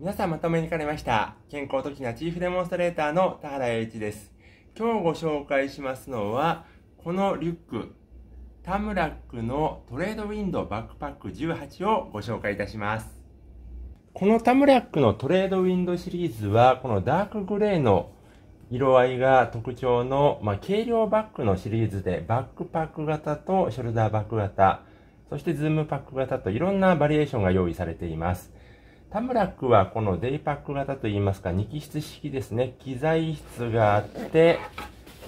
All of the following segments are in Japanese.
皆さんまとめにかれました。健康的なチーフデモンストレーターの田原栄一です。今日ご紹介しますのは、このリュック、タムラックのトレードウィンドバックパック18をご紹介いたします。このタムラックのトレードウィンドシリーズは、このダークグレーの色合いが特徴の、まあ、軽量バッグのシリーズで、バックパック型とショルダーバッグ型、そしてズームパック型といろんなバリエーションが用意されています。タムラックはこのデイパック型といいますか、2気室式ですね。機材室があって、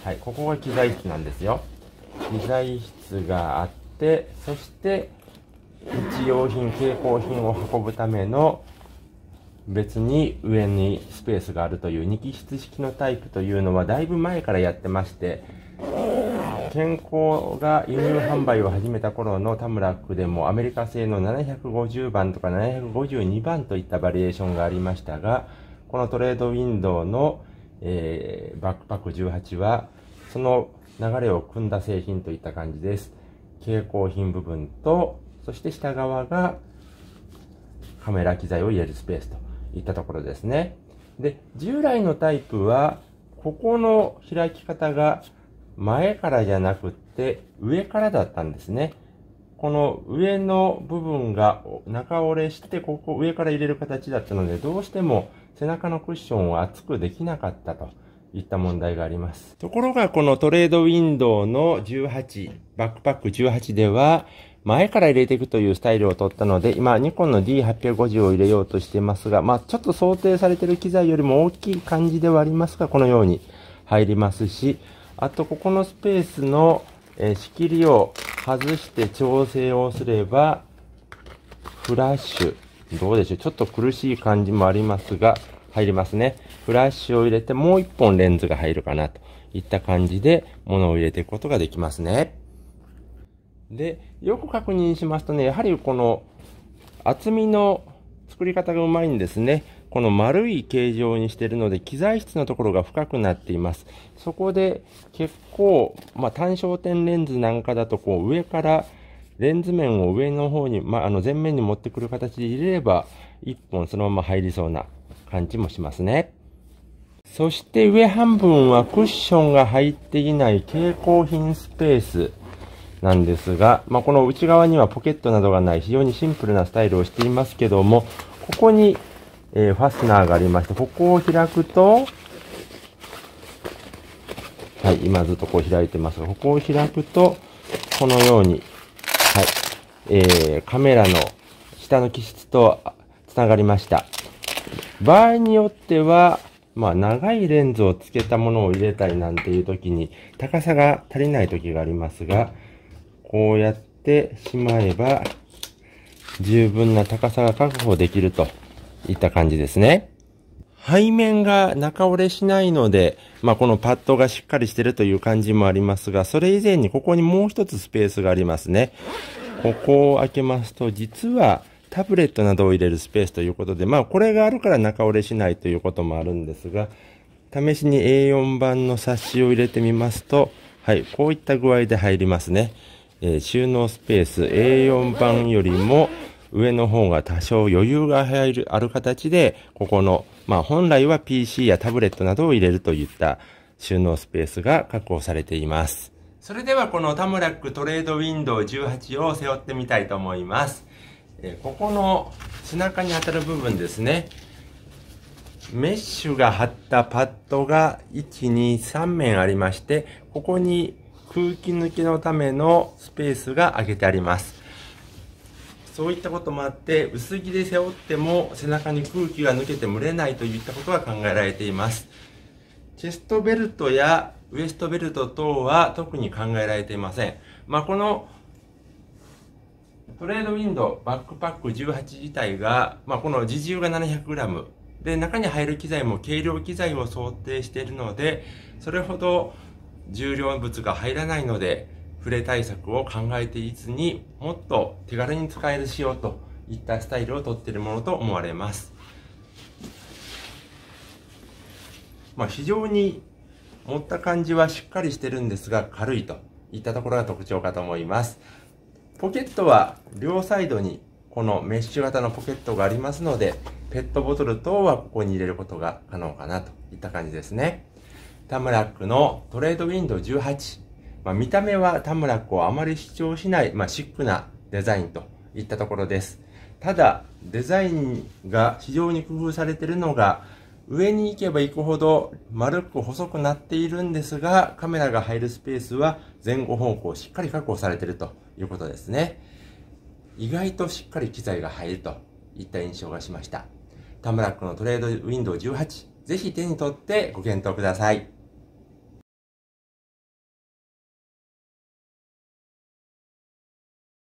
はい、ここが機材室なんですよ。機材室があって、そして、日用品、携行品を運ぶための別に上にスペースがあるという2気室式のタイプというのはだいぶ前からやってまして、健康が輸入販売を始めた頃のタムラックでもアメリカ製の750番とか752番といったバリエーションがありましたが、このトレードウィンドウの、えーバックパック18はその流れを組んだ製品といった感じです。蛍光品部分と、そして下側がカメラ機材を入れるスペースといったところですね。で、従来のタイプは、ここの開き方が前からじゃなくって上からだったんですね。この上の部分が中折れして、ここ上から入れる形だったので、どうしても背中のクッションを厚くできなかったといった問題があります。ところが、このトレードウィンドウの18、バックパック18では、前から入れていくというスタイルを取ったので、今、ニコンの D850 を入れようとしていますが、まあ、ちょっと想定されている機材よりも大きい感じではありますが、このように入りますし、あと、ここのスペースの、え仕切りを外して調整をすれば、フラッシュ、どうでしょう。ちょっと苦しい感じもありますが、入りますね。フラッシュを入れてもう一本レンズが入るかなといった感じで物を入れていくことができますね。で、よく確認しますとね、やはりこの厚みの作り方がうまいんですね。この丸い形状にしているので、機材質のところが深くなっています。そこで結構、まあ、単焦点レンズなんかだと、こう上からレンズ面を上の方に、まあ、あの前面に持ってくる形で入れれば、一本そのまま入りそうな感じもしますね。そして上半分はクッションが入っていない蛍光品スペースなんですが、まあ、この内側にはポケットなどがない非常にシンプルなスタイルをしていますけども、ここに、えーファスナーがありまして、ここを開くと、はい、今ずっとこう開いてますが、ここを開くと、このように、はい、えー、カメラの下の機質とあつながりました。場合によっては、まあ、長いレンズをつけたものを入れたいなんていう時に、高さが足りない時がありますが、こうやってしまえば、十分な高さが確保できるといった感じですね。背面が中折れしないので、まあ、このパッドがしっかりしてるという感じもありますが、それ以前にここにもう一つスペースがありますね。ここを開けますと、実はタブレットなどを入れるスペースということで、まあ、これがあるから中折れしないということもあるんですが、試しに A4 版の冊子を入れてみますと、はい、こういった具合で入りますね。えー収納スペース A4 版よりも上の方が多少余裕が入る、ある形で、ここの、まあ本来は PC やタブレットなどを入れるといった収納スペースが確保されています。それではこのタムラックトレードウィンドウ18を背負ってみたいと思います。えここの背中に当たる部分ですね。メッシュが貼ったパッドが1、2、3面ありまして、ここに空気抜きのためのスペースが開けてあります。そういったこともあって、薄着で背負っても背中に空気が抜けて蒸れないといったことが考えられています。チェストベルトやウエストベルト等は特に考えられていません。まあ、このトレードウィンドウバックパック18自体が、まあ、この自重が 700g で中に入る機材も軽量機材を想定しているのでそれほど重量物が入らないので触れ対策を考えていずにもっと手軽に使える仕様といったスタイルをとっているものと思われます。まあ、非常に持った感じはしっかりしてるんですが軽いといったところが特徴かと思います。ポケットは両サイドにこのメッシュ型のポケットがありますので、ペットボトル等はここに入れることが可能かなといった感じですね。タムラックのトレードウィンドウ18。まあ、見た目はタムラックをあまり主張しない、まあ、シックなデザインといったところです。ただ、デザインが非常に工夫されているのが、上に行けば行くほど丸く細くなっているんですが、カメラが入るスペースは前後方向しっかり確保されているということですね。意外としっかり機材が入るといった印象がしました。タムラックのトレードウィンドウ18、ぜひ手に取ってご検討ください。